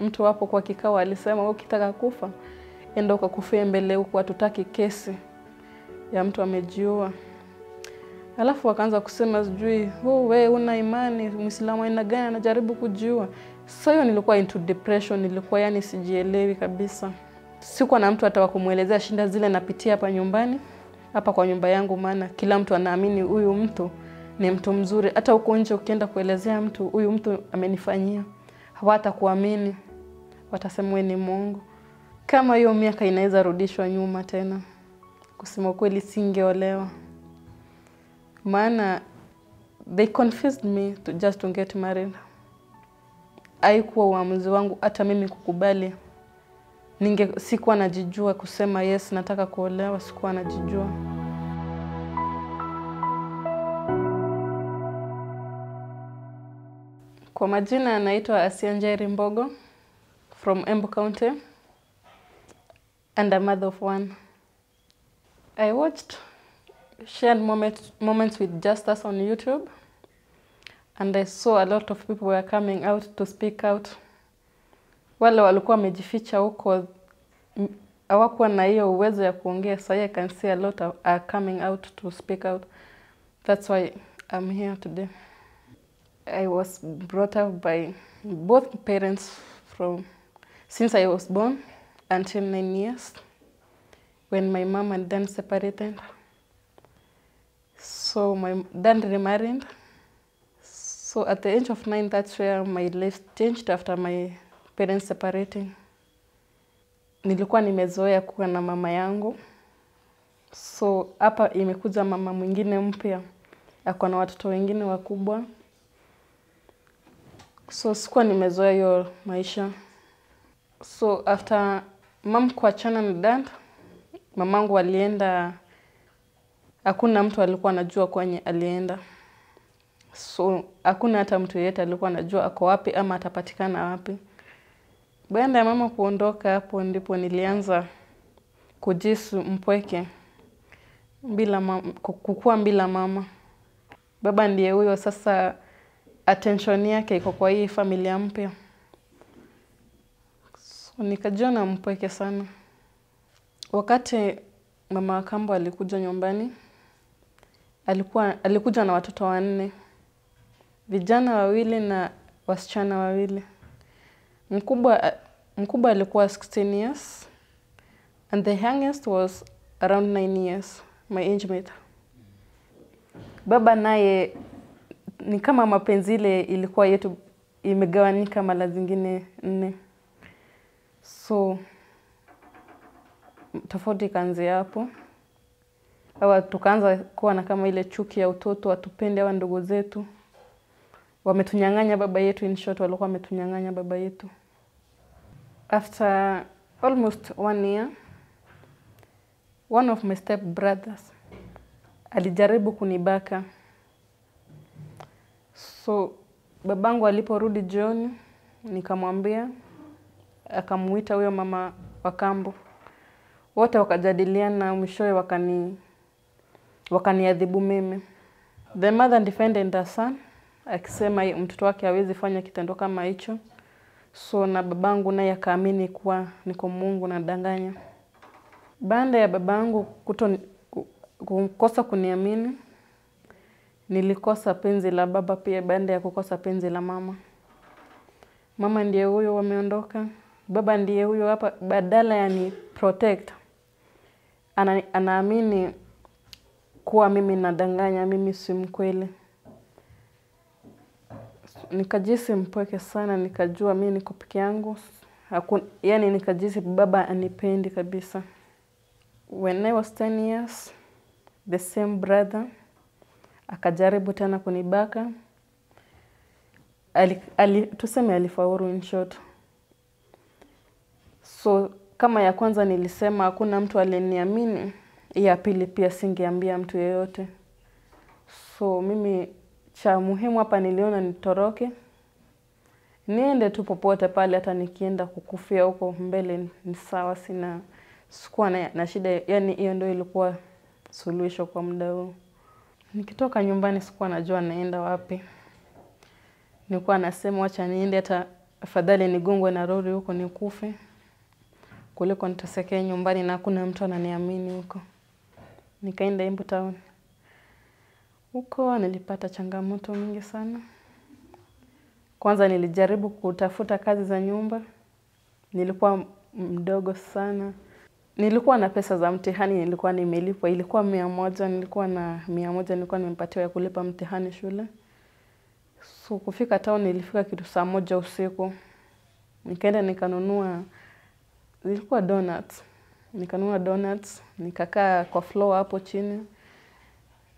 mtu wapo kwa kikao alisema, wewe ukitaka kufa enda ukakufia mbele huku, hatutaki kesi ya mtu amejiua. Alafu wakaanza kusema sijui, oh, we una imani, Muislamu aina gani anajaribu kujiua? Sasa hiyo nilikuwa into depression, nilikuwa yani sijielewi kabisa. Sikuwa na mtu hata wa kumwelezea shinda zile napitia hapa nyumbani, hapa kwa nyumba yangu, maana kila mtu anaamini huyu mtu ni mtu mzuri. Hata huko nje ukienda kuelezea mtu huyu mtu amenifanyia, hawatakuamini, watasema ni Mungu. Kama hiyo miaka inaweza rudishwa nyuma tena, kusema kweli singeolewa, maana they confused me to just to get married. Haikuwa uamuzi wangu hata mimi kukubali. Ninge sikuwa najijua kusema yes, nataka kuolewa, sikuwa najijua. Kwa majina anaitwa Asia Njeri Mbogo from Embu County and a mother of one. I watched shared moments, moments with justice on YouTube and I saw a lot of people were coming out to speak out. Wale walikuwa wamejificha huko hawakuwa na hiyo uwezo ya kuongea. So I can see a lot of, are coming out to speak out. That's why I'm here today. I was brought up by both parents from since I was born until nine years when my mom and dad separated. So my dad remarried. So at the age of nine, that's where my life changed after my parents separating. Nilikuwa nimezoea kuwa na mama yangu, so hapa imekuja mama mwingine mpya, ako na watoto wengine wakubwa, so sikuwa nimezoea hiyo maisha. So after mam kuachana na dad, mamangu alienda, hakuna mtu alikuwa anajua kwenye alienda, so hakuna hata mtu yeyote alikuwa anajua ako wapi ama atapatikana wapi. Baada ya mama kuondoka, hapo ndipo nilianza kujisu mpweke bila mama, kukua bila mama. Baba ndiye huyo sasa, attention yake iko kwa hii familia mpya, so na mpweke sana. Wakati mama wa kambo alikuja nyumbani, alikuwa alikuja na watoto wanne, vijana wawili na wasichana wawili. Mkubwa mkubwa alikuwa 16 years and the youngest was around 9 years, my age mate. Baba naye ni kama mapenzi ile ilikuwa yetu imegawanyika mara zingine nne, so tofauti ikaanzia hapo. Awa tukaanza kuwa na kama ile chuki ya utoto, watupende hawa ndugu zetu, wametunyang'anya baba yetu. In short, walikuwa wametunyang'anya baba yetu. After almost one year, one of my step brothers alijaribu kunibaka. So babangu aliporudi jioni, nikamwambia, akamuita huyo mama wa kambo, wote wakajadiliana, mwishowe wakani wakaniadhibu mimi. The mother defended her son akisema mtoto wake hawezi fanya kitendo kama hicho, so na babangu naye akaamini kuwa niko Mungu nadanganya. Baada ya babangu kuto kukosa kuniamini, nilikosa penzi la baba pia, baada ya kukosa penzi la mama. Mama ndiye huyo wameondoka, baba ndiye huyo hapa, badala ya ni protect ana, anaamini kuwa mimi nadanganya, mimi si mkweli. Nikajisi mpweke sana, nikajua mi niko peke yangu, yani, nikajisi baba anipendi kabisa. When I was 10 years, the same brother akajaribu tena kunibaka. Ali, ali, tuseme alifaulu in short. So kama ya kwanza nilisema hakuna mtu aliniamini, ya pili pia singeambia mtu yeyote. So mimi cha muhimu hapa niliona nitoroke, niende tu popote pale, hata nikienda kukufia huko mbele ni sawa, sina sikuwa na, na shida. Yani hiyo ndio ilikuwa suluhisho kwa muda huo. Nikitoka nyumbani sikuwa najua naenda wapi, nilikuwa nasema wacha niende hata afadhali nigongwe na lori huko nikufe kuliko nitesekee nyumbani na hakuna mtu ananiamini huko. Nikaenda Embu Town. Huko nilipata changamoto mingi sana. Kwanza nilijaribu kutafuta kazi za nyumba. Nilikuwa mdogo sana. Nilikuwa na pesa za mtihani nilikuwa nimelipwa. Ilikuwa mia moja, nilikuwa na mia moja nilikuwa nimepatiwa ya kulipa mtihani shule. So kufika town nilifika kitu saa moja usiku. Nikaenda nikanunua, zilikuwa donuts. Nikanunua donuts, nikakaa kwa floor hapo chini,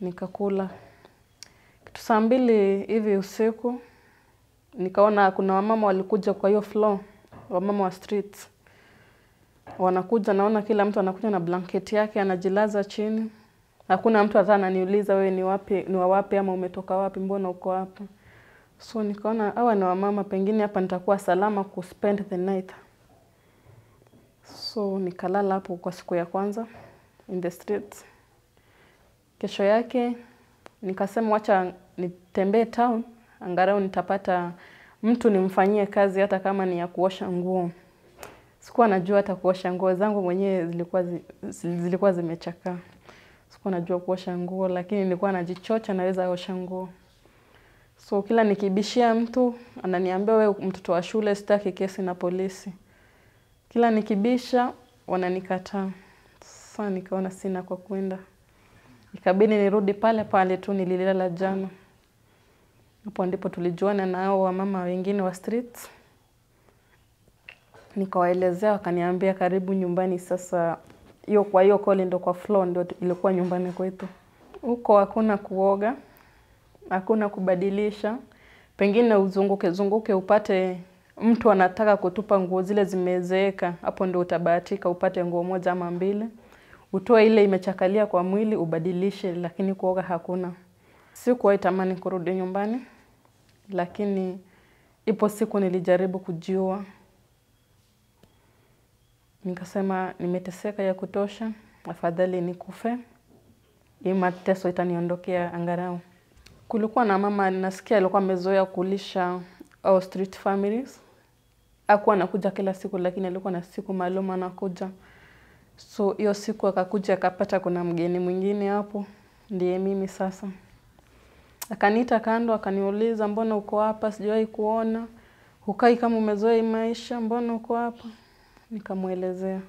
nikakula. Kitu saa mbili hivi usiku, nikaona kuna wamama walikuja kwa hiyo floor, wamama wa street. Wanakuja naona kila mtu anakuja na blanketi yake, anajilaza chini. Hakuna mtu hata ananiuliza wewe ni wapi, ni wa wapi ama umetoka wapi, mbona uko hapa. So nikaona hawa ni wamama, pengine hapa nitakuwa salama kuspend the night. So nikalala hapo kwa siku ya kwanza in the streets. Kesho yake nikasema wacha nitembee town, angalau nitapata mtu nimfanyie kazi hata kama ni ya kuosha nguo. Sikuwa najua hata kuosha nguo zangu mwenyewe zilikuwa zi, zilikuwa zimechakaa. Sikuwa najua kuosha nguo lakini nilikuwa najichocha naweza osha nguo. So kila nikibishia mtu ananiambia we mtoto wa shule sitaki kesi na polisi. Kila nikibisha wananikataa. Sasa nikaona sina kwa kwenda. Ikabidi nirudi pale pale tu nililala jana. Hapo ndipo tulijuana na hao wamama wengine wa street. Nikawaelezea wakaniambia karibu nyumbani sasa. Hiyo kwa hiyo koli ndo kwa floor ndo ilikuwa nyumbani kwetu. Huko hakuna kuoga, hakuna kubadilisha. Pengine uzunguke zunguke upate mtu anataka kutupa nguo zile zimezeeka, hapo ndio utabahatika upate nguo moja ama mbili. Utoe ile imechakalia kwa mwili ubadilishe, lakini kuoga hakuna. Sikuwahi tamani kurudi nyumbani, lakini ipo siku nilijaribu kujiua. Nikasema nimeteseka ya kutosha, afadhali nikufe. Hii mateso itaniondokea angalau. Kulikuwa na mama nasikia alikuwa amezoea kulisha au street families. Hakuwa anakuja kila siku lakini alikuwa na siku maalum anakuja. So hiyo siku akakuja akapata kuna mgeni mwingine hapo, ndiye mimi sasa. Akaniita kando akaniuliza mbona uko hapa sijawahi kuona. Hukai kama umezoea maisha mbona uko hapa? Nikamwelezea.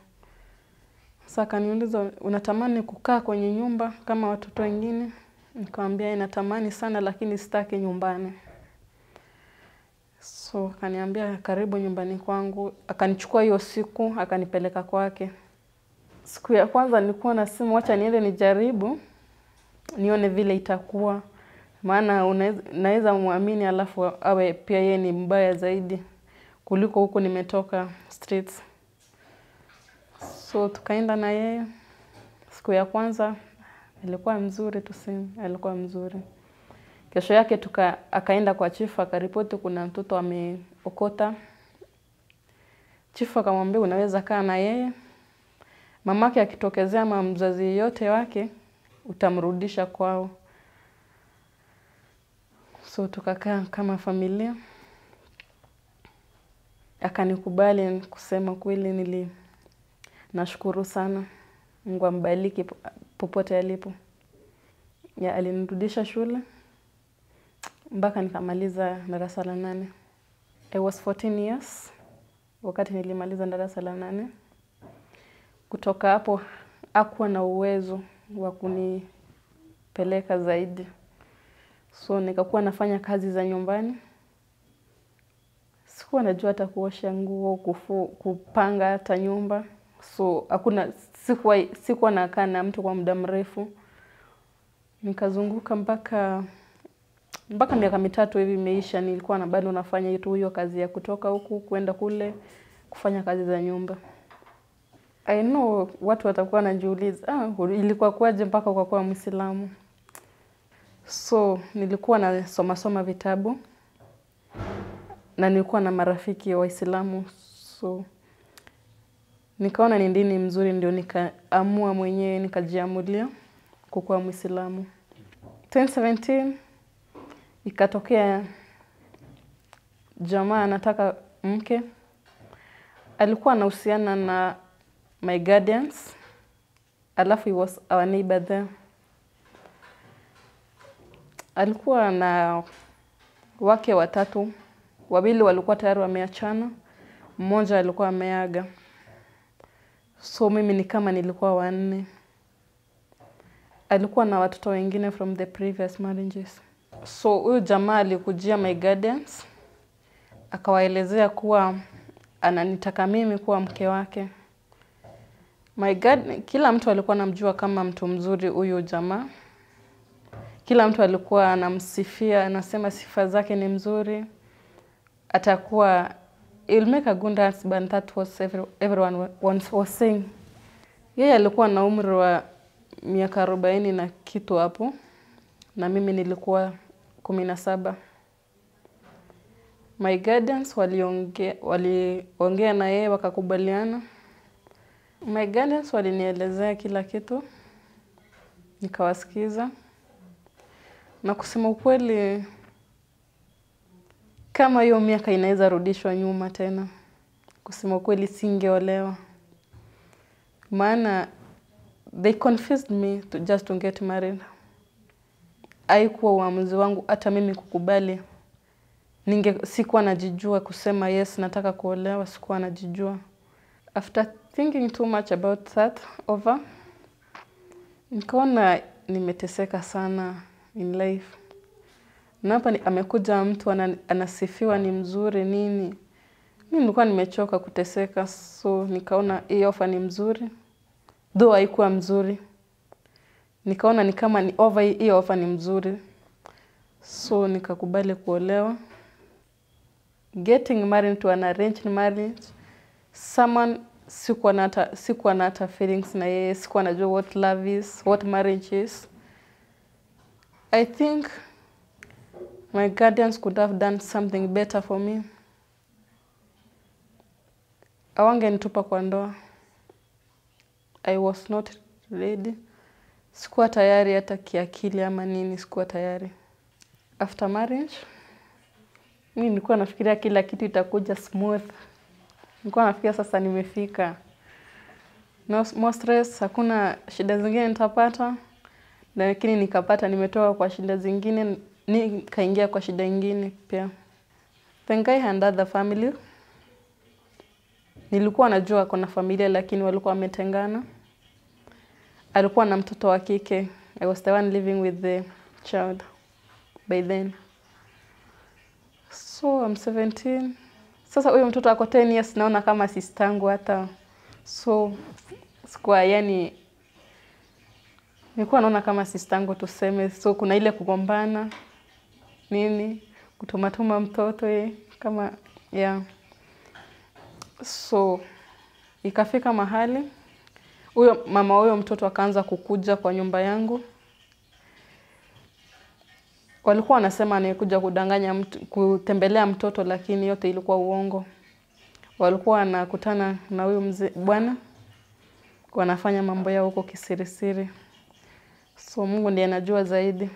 Sasa akaniuliza unatamani kukaa kwenye nyumba kama watoto wengine? Nikamwambia natamani sana lakini sitaki nyumbani. So akaniambia karibu nyumbani kwangu, akanichukua hiyo siku, akanipeleka kwake. Siku ya kwanza nilikuwa na simu, wacha niende nijaribu, nione vile itakuwa. Maana naweza muamini alafu awe pia yeye ni mbaya zaidi kuliko huku nimetoka streets. So tukaenda na yeye. Siku ya kwanza alikuwa mzuri tu, simu alikuwa mzuri. Kesho yake tuka akaenda kwa chifu akaripoti kuna mtoto ameokota. Chifu akamwambia unaweza kaa na yeye. Mamake akitokezea ama mzazi yeyote wake utamrudisha kwao. So tukakaa kama familia. Akanikubali kusema kweli nili nashukuru sana. Mungu ambariki popote alipo. Ya alinirudisha shule mpaka nikamaliza darasa la nane. I was 14 years wakati nilimaliza darasa la nane. Kutoka hapo hakuwa na uwezo wa kunipeleka zaidi. So nikakuwa nafanya kazi za nyumbani. Sikuwa najua hata kuosha nguo, kufu, kupanga hata nyumba. So hakuna sikuwa sikuwa nakaa na mtu kwa muda mrefu. Nikazunguka mpaka mpaka miaka mitatu hivi imeisha, nilikuwa na bado nafanya tu hiyo kazi ya kutoka huku kwenda kule kufanya kazi za nyumba. I know watu watakuwa wanajiuliza, ah, ilikuwa kuwaje mpaka ukakuwa Mwislamu? So nilikuwa nasoma soma vitabu na nilikuwa na marafiki Waislamu, so nikaona ni dini mzuri, ndio nikaamua mwenyewe nikajiamulia kukuwa Mwislamu 2017 ikatokea jamaa anataka mke. Alikuwa anahusiana na my guardians, alafu he was our neighbor there. Alikuwa na wake watatu, wawili walikuwa tayari wameachana, mmoja alikuwa ameaga. So mimi ni kama nilikuwa wanne. Alikuwa na watoto wengine from the previous marriages. So huyu jamaa alikujia my guardians, akawaelezea kuwa ananitaka mimi kuwa mke wake. My God, kila mtu alikuwa anamjua kama mtu mzuri huyu jamaa. Kila mtu alikuwa anamsifia, anasema sifa zake ni mzuri. Atakuwa he'll make a good husband, that was every, everyone wa- was, was saying. Yeye alikuwa na umri wa miaka arobaini na kitu hapo, na mimi nilikuwa kumi na saba. My guardians waliongea waliongea na yeye wakakubaliana. My guardians walinielezea kila kitu, nikawasikiza, na kusema ukweli, kama hiyo miaka inaweza rudishwa nyuma tena, kusema ukweli, singeolewa, maana they confused me to just to get married. Haikuwa uamuzi wangu hata mimi kukubali. Ninge, sikuwa najijua kusema yes, nataka kuolewa, sikuwa najijua. After thinking too much about that over, nikaona nimeteseka sana in life. Na hapa amekuja mtu anasifiwa ni mzuri nini. Mi nilikuwa nimechoka kuteseka, so nikaona hii ofa ni mzuri, though haikuwa mzuri. Nikaona ni kama ni over, hii ofa ni mzuri, so nikakubali kuolewa. Getting married to an arranged marriage, someone sikuwa na hata sikuwa na hata feelings na yeye, sikuwa najua what love is, what marriage is. I think my guardians could have done something better for me. Hawangenitupa kwa ndoa. I was not ready. Sikuwa tayari hata kiakili ama nini, sikuwa tayari. After marriage, mi nilikuwa nafikiria kila kitu itakuja smooth. Nilikuwa nafikiria sasa nimefika. No more stress, hakuna shida zingine nitapata. Lakini nikapata nimetoka kwa shida zingine, nikaingia kwa shida ingine pia. Guy had other family. Nilikuwa najua kuna familia lakini walikuwa wametengana. Alikuwa na mtoto wa kike. I was the one living with the child by then. So I'm 17. Sasa huyo mtoto ako 10 years naona kama sistangu hata. So sikuwa yani nilikuwa naona kama sistangu tuseme. So kuna ile kugombana nini, kutumatuma mtoto ye, kama yeah. So ikafika mahali huyo mama huyo mtoto akaanza kukuja kwa nyumba yangu. Walikuwa wanasema anakuja kudanganya mtu, kutembelea mtoto, lakini yote ilikuwa uongo. Walikuwa wanakutana na huyo mzee bwana, wanafanya mambo yao huko kisirisiri. So Mungu ndiye anajua zaidi.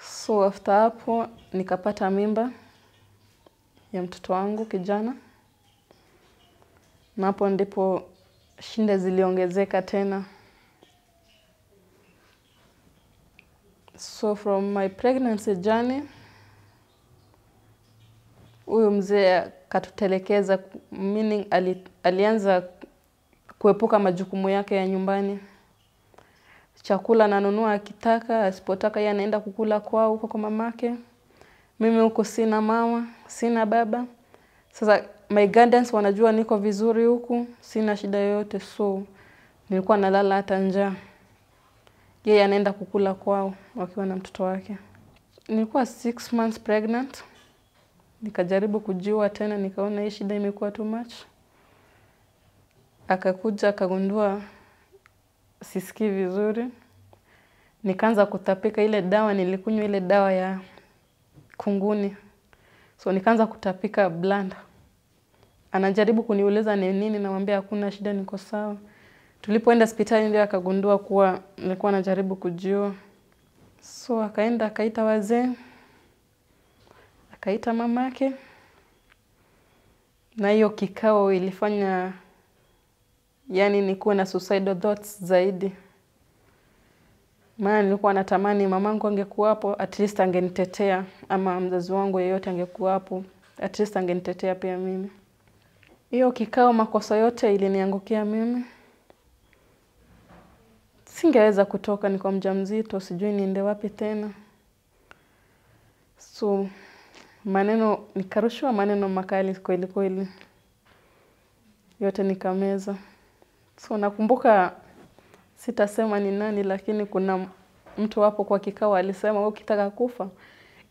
So after hapo nikapata mimba ya mtoto wangu kijana, na hapo ndipo shida ziliongezeka tena. So from my pregnancy journey, huyu mzee akatutelekeza, meaning ali, alianza kuepuka majukumu yake ya nyumbani. Chakula ananunua akitaka, asipotaka yeye anaenda kukula kwao huko kwa mamake. Mimi huko sina mama, sina baba. Sasa my guardians wanajua niko vizuri huku, sina shida yoyote, so nilikuwa nalala hata njaa. Yeye anaenda kukula kwao wakiwa na mtoto wake. Nilikuwa six months pregnant, nikajaribu kujiua tena, nikaona hii shida imekuwa too much. Akakuja akagundua sisikii vizuri, nikaanza kutapika. Ile dawa nilikunywa, ile dawa ya kunguni, so nikaanza kutapika blood. Anajaribu kuniuliza ni nini, namwambia hakuna shida, niko sawa. Tulipoenda hospitali ndio akagundua kuwa nilikuwa najaribu kujiua. So akaenda akaita wazee, akaita mamake, na hiyo kikao ilifanya yani nikuwe na suicidal thoughts zaidi, maana nilikuwa natamani mamangu angekuwapo, at least angenitetea, ama mzazi wangu yeyote angekuwapo, at least angenitetea pia mimi. Hiyo kikao, makosa yote iliniangukia mimi. Singeweza kutoka, niko mjamzito, sijui niende wapi tena. So maneno, nikarushiwa maneno makali kweli kweli, yote nikameza. So nakumbuka, sitasema ni nani, lakini kuna mtu wapo kwa kikao alisema, wewe ukitaka kufa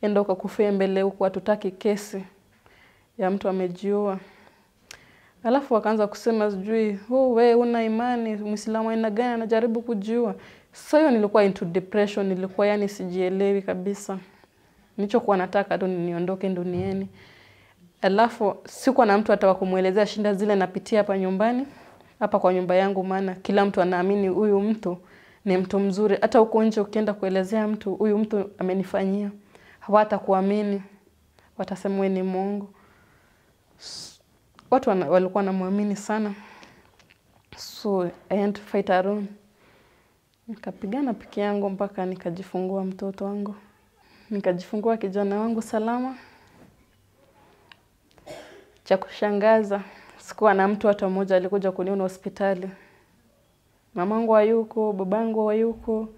enda ukakufia mbele huku, hatutaki kesi ya mtu amejiua. Alafu wakaanza kusema sijui, oh, we una imani, Muislamu aina gani anajaribu kujua Sasa hiyo nilikuwa into depression, nilikuwa yani sijielewi kabisa. Nilichokuwa nataka tu niondoke duniani. Alafu sikuwa na mtu hata wa kumwelezea shida zile napitia hapa nyumbani, hapa kwa nyumba yangu, maana kila mtu anaamini huyu mtu ni mtu mzuri. Hata huko nje ukienda kuelezea mtu, huyu mtu amenifanyia, hawatakuamini, watasema wewe ni Mungu. Watu wana, walikuwa wanamwamini sana, so to fight alone. Nikapigana peke yangu mpaka nikajifungua mtoto wangu, nikajifungua kijana wangu salama. Cha kushangaza, sikuwa na mtu hata mmoja alikuja kuniona hospitali. Mamangu hayuko, babangu hayuko,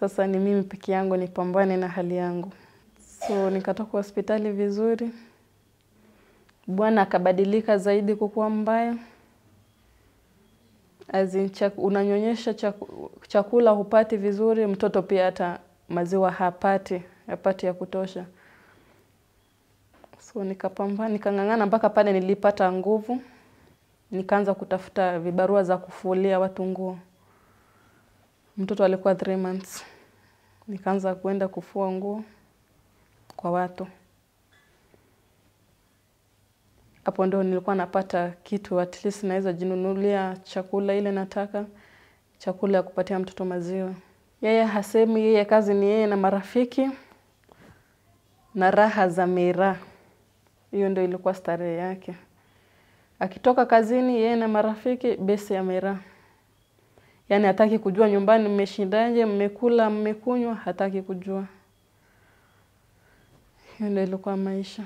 sasa ni mimi peke yangu nipambane na hali yangu. So nikatoka hospitali vizuri, Bwana akabadilika zaidi kukuwa mbaya. As in, chak unanyonyesha chak, chakula hupati vizuri, mtoto pia hata maziwa hapati, hapati ya kutosha. So nikapambana, nikang'ang'ana mpaka pale nilipata nguvu, nikaanza kutafuta vibarua za kufulia watu nguo. Mtoto alikuwa three months, nikaanza kuenda kufua nguo kwa watu. Hapo ndo nilikuwa napata kitu, at least naweza jinunulia chakula ile nataka, chakula ya kupatia mtoto maziwa. Yeye hasemi, yeye kazi ni yeye na marafiki na raha za miraa. Hiyo ndo ilikuwa starehe yake. Akitoka kazini, yeye na marafiki, besi ya miraa. Yaani hataki kujua nyumbani mmeshindaje, mmekula, mmekunywa, hataki kujua. Hiyo ndo ilikuwa maisha.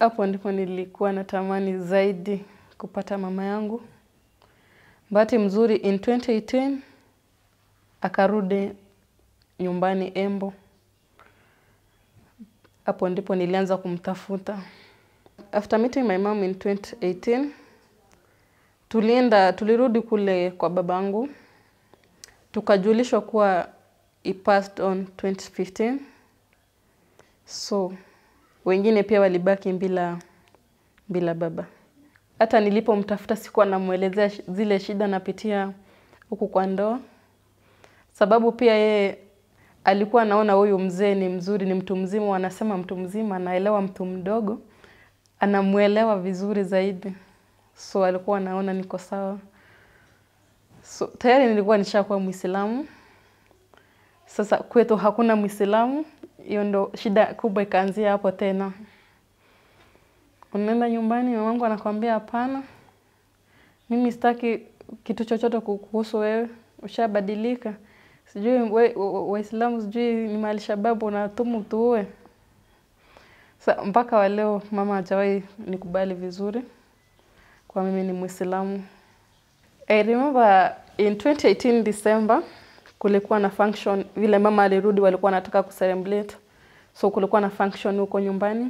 Hapo ndipo nilikuwa natamani zaidi kupata mama yangu. Bahati mzuri in 2018 akarudi nyumbani Embo. Hapo ndipo nilianza kumtafuta. After meeting my mom in 2018, tulienda tulirudi kule kwa babangu. Tukajulishwa kuwa he passed on 2015. So wengine pia walibaki bila bila baba. Hata nilipomtafuta sikuwa namwelezea zile shida napitia huku kwa ndoa, sababu pia yeye alikuwa anaona huyu mzee ni mzuri, ni mtu mzima. Wanasema mtu mzima anaelewa mtu mdogo, anamwelewa vizuri zaidi, so alikuwa anaona niko sawa. So tayari nilikuwa nishakuwa Mwislamu. Sasa kwetu hakuna Muislamu, hiyo ndo shida kubwa ikaanzia hapo tena. Unaenda nyumbani, mamangu anakwambia hapana, mimi sitaki kitu chochote kuhusu wewe, ushabadilika. Sijui Waislamu sijui ni mali shababu unatumu tuue. Sa mpaka wa leo mama hajawahi nikubali vizuri kwa mimi ni Mwislamu. I remember in 2018 December kulikuwa na function, vile mama alirudi walikuwa wanataka kucelebrate, so kulikuwa na function huko nyumbani.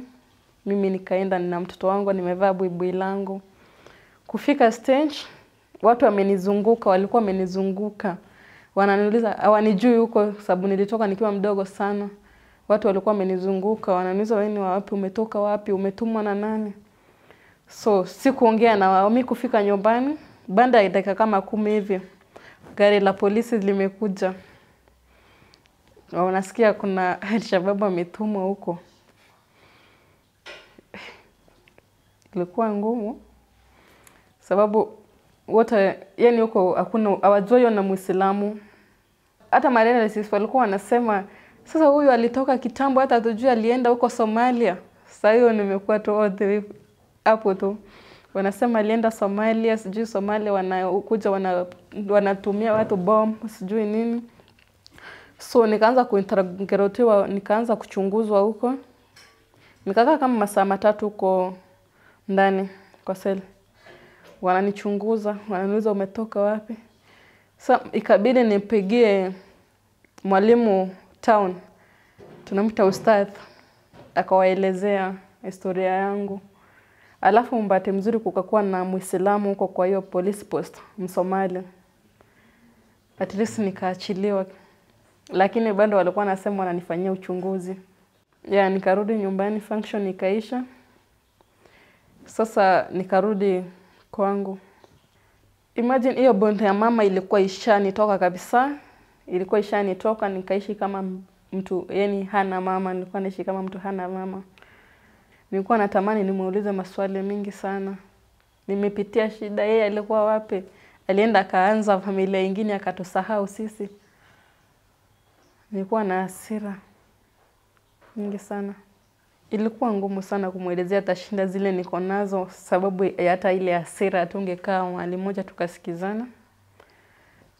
Mimi nikaenda na mtoto wangu, nimevaa buibui langu. Kufika stage, watu wamenizunguka, walikuwa wamenizunguka, wananiuliza, hawanijui huko sababu nilitoka nikiwa mdogo sana. Watu walikuwa wamenizunguka, wananiuliza wewe ni wapi, umetoka wapi, umetumwa na nani? So sikuongea na wao. Mimi kufika nyumbani, baada ya dakika kama kumi hivi gari la polisi limekuja, wanasikia kuna Alshababu ametumwa huko. Ilikuwa ngumu sababu wote yani huko hakuna hawajui na Muislamu. Hata marelatives walikuwa wanasema Sasa huyu alitoka kitambo, hata tujui alienda huko Somalia. Sasa hiyo nimekuwa tu all the way hapo tu, wanasema alienda Somalia, sijui Somalia wanakuja wana, wanatumia watu bomb sijui nini. So nikaanza kuinterogetiwa, nikaanza kuchunguzwa huko, nikakaa kama masaa matatu huko ndani kwa seli, wananichunguza, wananiuliza umetoka wapi. Sa ikabidi nipigie mwalimu town, tunamta ustadh, akawaelezea historia yangu. Alafu mbate mzuri kukakuwa na Muislamu huko kwa hiyo police post Msomali, at least nikaachiliwa, lakini bado walikuwa nasema wananifanyia uchunguzi. Ya, nikarudi nyumbani, function ikaisha. Sasa nikarudi kwangu. Imagine hiyo bonde ya mama ilikuwa ishanitoka kabisa, ilikuwa ishanitoka, nikaishi kama mtu yani hana mama, nilikuwa naishi kama mtu hana mama. Nilikuwa natamani nimuulize maswali mengi sana, nimepitia shida, yeye alikuwa wapi? Alienda akaanza familia ingine akatusahau sisi. Nilikuwa na hasira nyingi sana. Ilikuwa ngumu sana kumwelezea hata shida zile niko nazo, sababu hata ile hasira. Tungekaa mahali moja tukasikizana,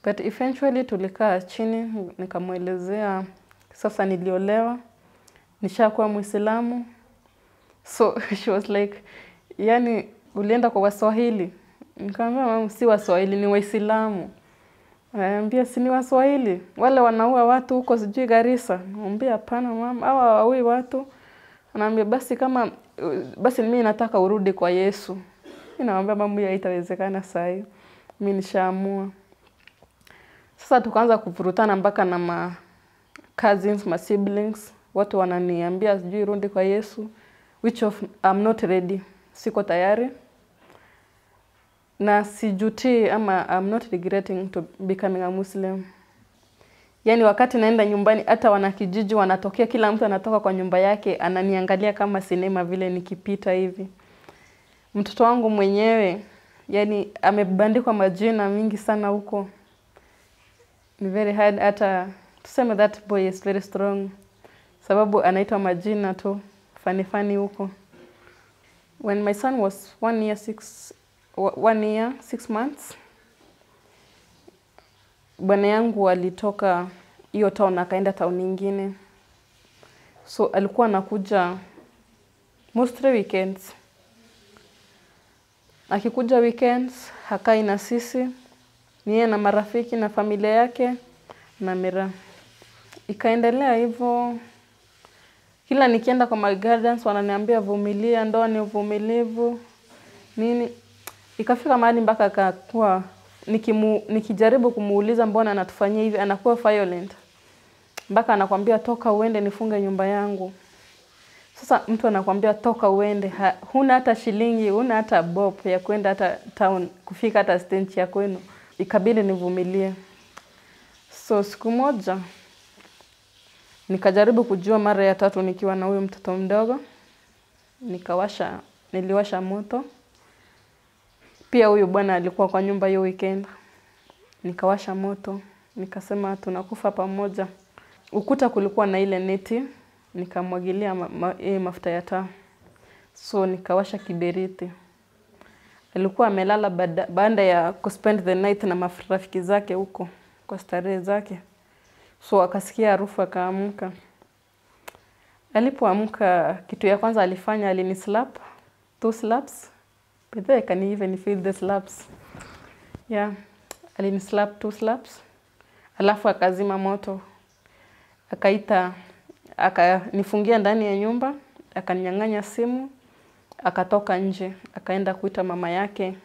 but eventually tulikaa chini, nikamwelezea sasa niliolewa, nishakuwa Muislamu. So she was like, yani ulienda kwa Waswahili? Nikamwambia mama, si Waswahili, ni Waislamu. Ananiambia si ni Waswahili wale wanaua watu huko sijui Garissa. Namwambia hapana mama, hawa hawaui watu. Anaambia basi kama basi mimi nataka urudi kwa Yesu. Mimi namwambia mambo hiyo haitawezekana saa hii. Mimi nishaamua. Sasa tukaanza kuvurutana mpaka na ma cousins, ma siblings. Watu wananiambia sijui rudi kwa Yesu. Which of I'm not ready. Siko tayari. Na sijutii ama I'm not regretting to becoming a Muslim. Yaani wakati naenda nyumbani hata wanakijiji wanatokea, kila mtu anatoka kwa nyumba yake ananiangalia kama sinema vile nikipita hivi. Mtoto wangu mwenyewe yani amebandikwa majina mingi sana huko, ni very hard. Hata tuseme that boy is very strong, sababu anaitwa majina tu fani fani huko. When my son was one year six, one year six months bwana yangu alitoka hiyo town akaenda town nyingine, so alikuwa anakuja mostly weekends. Akikuja weekends hakai na sisi, ni yeye na marafiki na familia yake na Mira. Ikaendelea hivyo, kila nikienda kwa my guardians wananiambia vumilia, ndoa ni uvumilivu nini. Ikafika mahali mpaka akakuwa nikimu, nikijaribu kumuuliza mbona anatufanyia hivi, anakuwa violent mpaka anakwambia toka uende nifunge nyumba yangu. Sasa mtu anakwambia toka uende, ha, huna hata shilingi, huna hata bob ya kwenda hata town, kufika hata stench ya kwenu. Ikabidi nivumilie. So siku moja nikajaribu kujua mara ya tatu nikiwa na huyo mtoto mdogo, nikawasha, niliwasha moto. Pia huyu bwana alikuwa kwa nyumba hiyo weekend, nikawasha moto, nikasema tunakufa pamoja. Ukuta kulikuwa na ile neti, nikamwagilia ma, ma, e, mafuta ya taa, so nikawasha kiberiti. Alikuwa amelala baada ya kuspend the night na marafiki zake huko kwa starehe zake, so akasikia harufu akaamka. Alipoamka, kitu ya kwanza alifanya alinislap two slaps I can even feel the slaps. Yeah. Alinislap two slaps. Alafu akazima moto. Akaita, akanifungia ndani ya nyumba, akaninyang'anya simu, akatoka nje, akaenda kuita mama yake.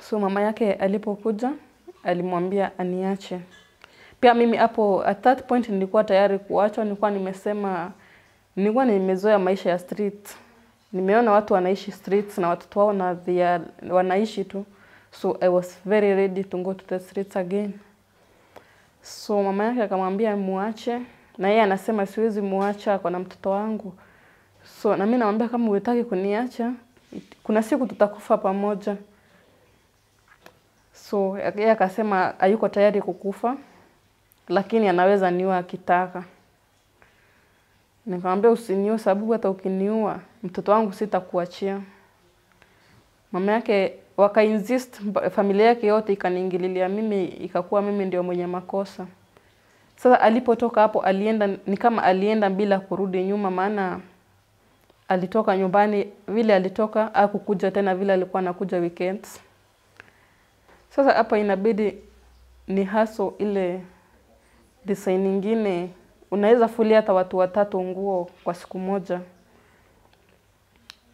So mama yake alipokuja, alimwambia aniache. Pia mimi hapo at that point nilikuwa tayari kuachwa, nilikuwa nimesema nilikuwa nimezoea maisha ya street nimeona watu wanaishi streets na watoto wao na thea, wanaishi tu, so I was very ready to go to the streets again. So mama yake akamwambia muache, na yeye anasema siwezi muacha, kwa na mtoto wangu. So na mimi namwambia kama hutaki kuniacha, kuna siku tutakufa pamoja. So yeye akasema hayuko tayari kukufa, lakini anaweza niua akitaka. Nikamwambia usiniue, sababu hata ukiniua mtoto wangu sitakuachia. Mama yake waka insist, familia yake yote ikaniingililia mimi, ikakuwa mimi ndio mwenye makosa. Sasa alipotoka hapo, alienda ni kama alienda bila kurudi nyuma, maana alitoka nyumbani vile alitoka, akukuja tena vile alikuwa anakuja weekends. Sasa hapa inabidi ni haso ile design nyingine, unaweza fulia hata watu watatu nguo kwa siku moja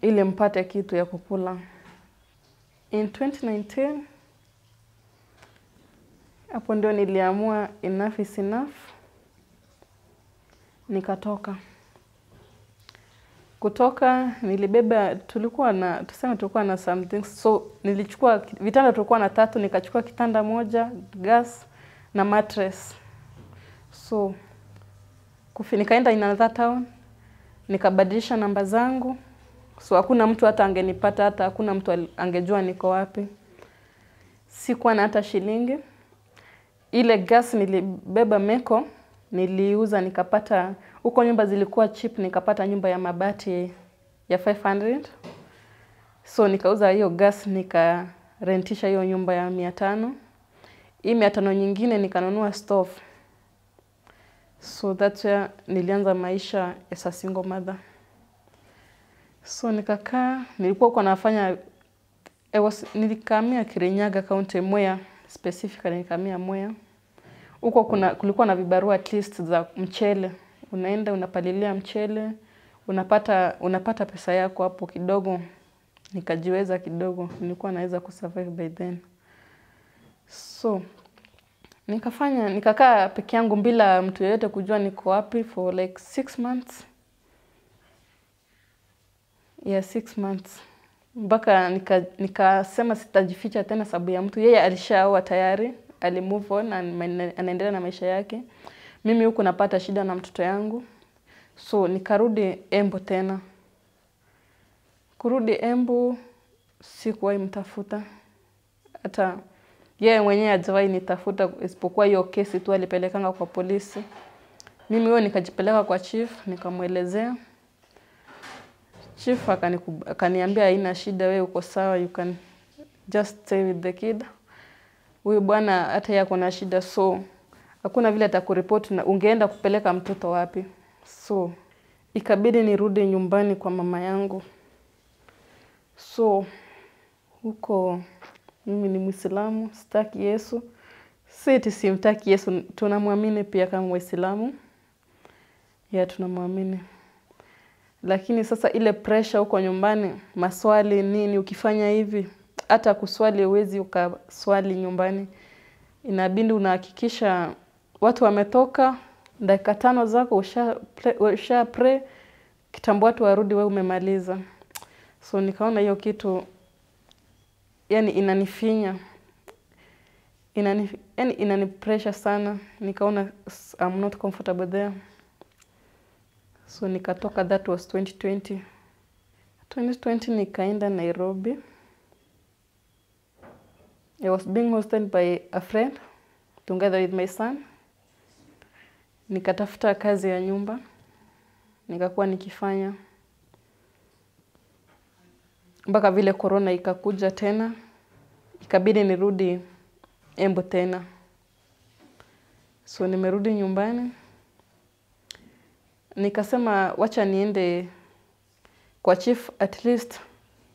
ili mpate kitu ya kukula. In 2019 hapo ndio niliamua enough is enough, nikatoka. Kutoka nilibeba, tulikuwa na tuseme, tulikuwa na something, so nilichukua vitanda, tulikuwa na tatu, nikachukua kitanda moja, gas na mattress. So kufi, nikaenda in another town, nikabadilisha namba zangu, so hakuna mtu hata angenipata, hata hakuna mtu angejua niko wapi. Sikuwa na hata shilingi. Ile gas nilibeba Meko, niliuza nikapata, huko nyumba zilikuwa cheap, nikapata nyumba ya mabati ya 500 so nikauza hiyo gas nikarentisha hiyo nyumba ya mia tano. Hii mia tano nyingine nikanunua stove. So that's where nilianza maisha as a single mother. So nikakaa, nilikuwa huko nafanya I was, nilikamia Kirinyaga County, Mwea specifically nikamia Mwea. Huko kuna kulikuwa na vibarua at least za mchele. Unaenda unapalilia mchele, unapata unapata pesa yako hapo kidogo. Nikajiweza kidogo, nilikuwa naweza kusurvive by then. So nikafanya nikakaa peke yangu bila mtu yeyote kujua niko wapi for like six months. Yeah, six months mpaka nikasema nika- sitajificha tena sababu ya mtu. Yeye alishaoa tayari, ali move on anaendelea na maisha yake. Mimi huku napata shida na mtoto yangu, so nikarudi embo tena. Kurudi Embu sikuwahi mtafuta, hata yeye mwenyewe hajawahi nitafuta, isipokuwa hiyo kesi tu alipelekanga kwa polisi. Mimi huyo nikajipeleka kwa chief, nikamwelezea Chief akaniambia haina shida, wewe uko sawa, you can just stay with the kid. Huyu bwana hata yeye ako na shida, so hakuna vile atakuripoti na ungeenda kupeleka mtoto wapi. So ikabidi nirudi nyumbani kwa mama yangu. So huko mimi ni Mwislamu, sitaki Yesu. Si eti simtaki Yesu, tunamwamini pia kama Waislamu. Ya tunamwamini lakini sasa ile pressure huko nyumbani, maswali nini, ukifanya hivi, hata kuswali uwezi ukaswali nyumbani, inabidi unahakikisha watu wametoka, dakika tano zako usha usha pray kitambo watu warudi, wewe umemaliza. So nikaona hiyo kitu yani inanifinya inani, yani inani pressure sana, nikaona I'm not comfortable there. So nikatoka, that was 2020. 2020 nikaenda Nairobi. I was being hosted by a friend together with my son. Nikatafuta kazi ya nyumba, nikakuwa nikifanya mpaka vile korona ikakuja tena, ikabidi nirudi Embu tena. So nimerudi nyumbani nikasema wacha niende kwa chief at least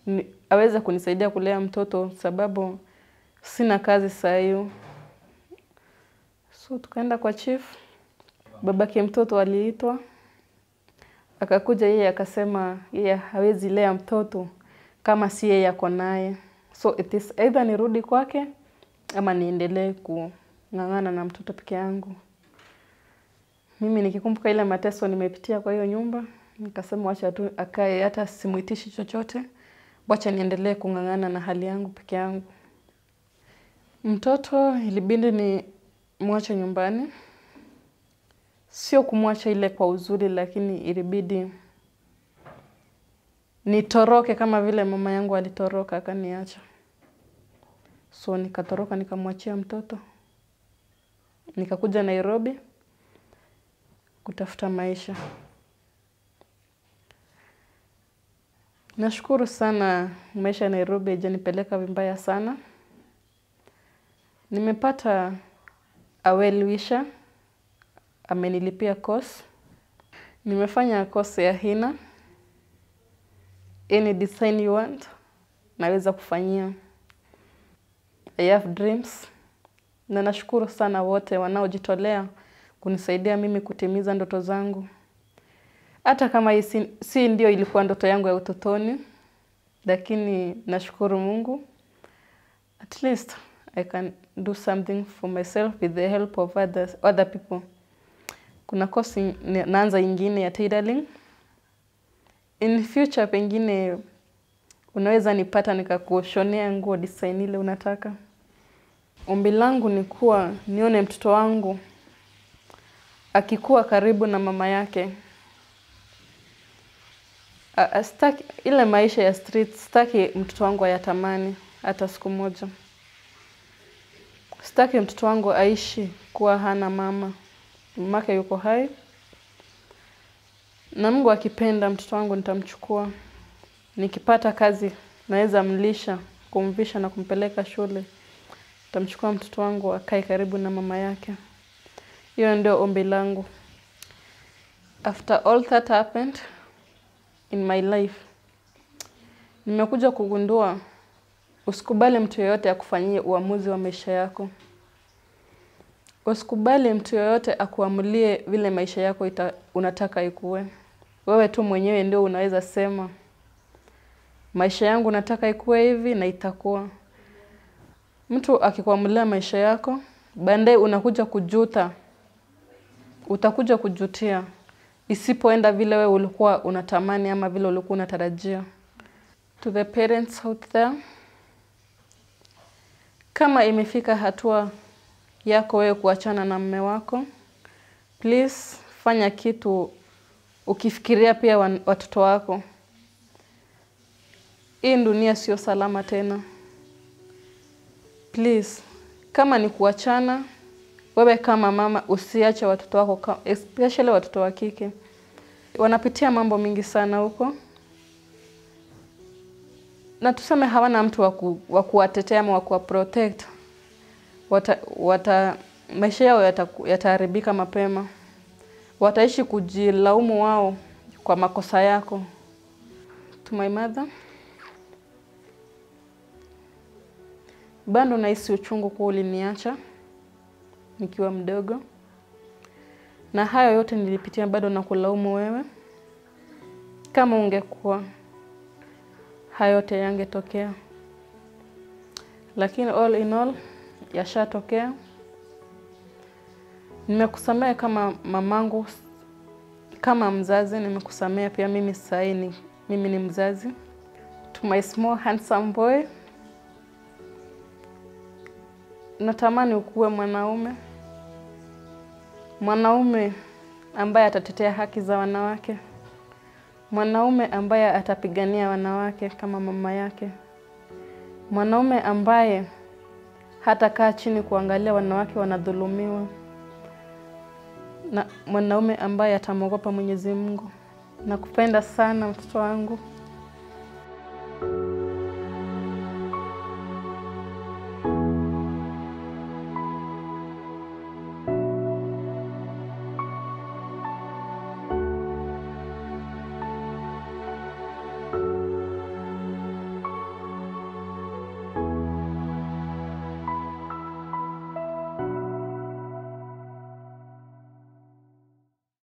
ni, aweze kunisaidia kulea mtoto sababu sina kazi saa hiyo. So tukaenda kwa chief, babake mtoto aliitwa, akakuja yeye akasema yeye hawezi lea mtoto kama si yeye ako naye, so it is either nirudi kwake ama niendelee kung'ang'ana na mtoto peke yangu. Mimi nikikumbuka ile mateso nimepitia kwa hiyo nyumba, nikasema wacha tu akae, hata simuitishi chochote, wacha niendelee kung'ang'ana na hali yangu peke yangu. Mtoto ilibidi ni mwache nyumbani, sio kumwacha ile kwa uzuri, lakini ilibidi nitoroke kama vile mama yangu alitoroka akaniacha. So nikatoroka nikamwachia mtoto. nikakuja Nairobi kutafuta maisha. Nashukuru sana maisha ya Nairobi haijanipeleka vibaya sana. Nimepata a well wisher, amenilipia course. Nimefanya course ya hina. Any design you want, naweza kufanyia. I have dreams. Na nashukuru sana wote wanaojitolea kunisaidia mimi kutimiza ndoto zangu. Hata kama isi, si, ndio ilikuwa ndoto yangu ya utotoni, lakini nashukuru Mungu. At least I can do something for myself with the help of others, other people. Kuna course naanza ingine ya tailoring. In future pengine unaweza nipata nikakushonea nguo design ile unataka. Ombi langu ni kuwa nione mtoto wangu akikuwa karibu na mama yake. Sitaki ile maisha ya street, staki mtoto wangu ayatamani hata siku moja. Sitaki mtoto wangu aishi kuwa hana mama. Mamake yuko hai. Na Mungu akipenda mtoto wangu nitamchukua. Nikipata kazi naweza mlisha, kumvisha na kumpeleka shule. Nitamchukua mtoto wangu akae karibu na mama yake. Hiyo ndio ombi langu. After all that happened in my life, nimekuja kugundua usikubali mtu yeyote akufanyie uamuzi wa maisha yako. Usikubali mtu yoyote akuamulie vile maisha yako ita, unataka ikuwe. Wewe tu mwenyewe ndio unaweza sema maisha yangu nataka ikuwe hivi na itakuwa. Mtu akikuamulia maisha yako, baadaye unakuja kujuta, utakuja kujutia isipoenda vile wewe ulikuwa unatamani ama vile ulikuwa unatarajia. To the parents out there, kama imefika hatua yako wewe kuachana na mume wako, please fanya kitu ukifikiria pia watoto wako. Hii dunia sio salama tena. Please, kama ni kuachana, wewe kama mama usiache watoto wako, especially watoto wa kike. Wanapitia mambo mingi sana huko, na tuseme hawana mtu wa kuwatetea ama wa kuwaprotect. Wata, wata, maisha yao yataharibika yata- mapema. Wataishi kujilaumu wao kwa makosa yako. To my mother, bado nahisi uchungu kuwa uliniacha nikiwa mdogo, na hayo yote nilipitia, bado na kulaumu wewe. Kama ungekuwa hayo yote yangetokea, lakini all in all yashatokea. Nimekusamehe kama mamangu, kama mzazi nimekusamea pia mimi. Sasa ni mimi ni mzazi. To my small handsome boy, natamani ukuwe mwanaume, mwanaume ambaye atatetea haki za wanawake, mwanaume ambaye atapigania wanawake kama mama yake, mwanaume ambaye hatakaa chini kuangalia wanawake wanadhulumiwa, na mwanaume ambaye atamwogopa Mwenyezi Mungu. Nakupenda sana mtoto wangu.